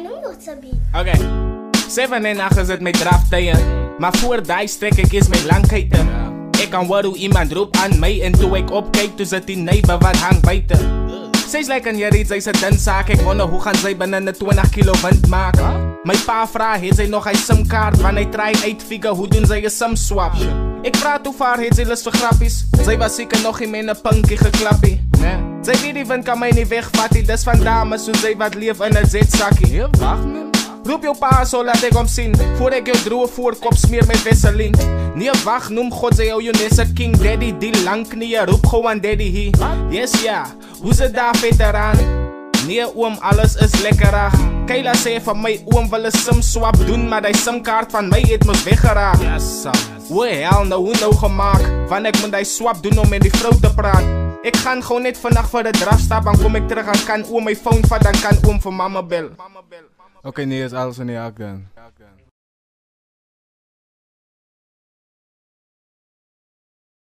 Nog Sabi. Oké. 7 en 8 is het mijn draftijen. Maar voor die strek ik is mijn langkeiten. Ik kan hoe iemand roept aan mij. En toen ik opkijk, toen zit die neighbor wat hang buiten. Zij lijken je reeds, zij ze dan zaak. Ik wonder hoe gaan zij binnen de 20 kilo wind maken. Mijn pa vraagt, heeft zij nog een simkaart? Wanneer hij try hoe doen zij een simswap? Ik vraag hoe vaar heeft zij lust voor grappies? Zij was zeker nog in mijn punkie geklappie. Sy weet die wind kan my nie wegvat nie, dis van dames soos sy wat leef in 'n zetsakkie. Ja, nee, wag net. Roep jou pa so laat ek hom sien. Voor ek jou droe voorkop smeer met Vaseline Nee wag, noem God sy ou Jonesse King. Daddy die lang knie, roep gewoon daddy hi Yes ja, hoe's dit daar veteran? Nee oom, alles is lekkerig. Kayla sê vir my oom wil 'n sim swap doen Maar die simkaart van my het mos weggeraak. Yes, son O hel, nou hoe nou gemaak? Want ek moet die swap doen om met die vrou te praat? Ik ga gewoon net vannacht voor de draf staan. Dan kom ik terug en kan oom mijn phone vat. Dan kan oom voor mama bellen. Oké, nee, is alles wanneer ik dan.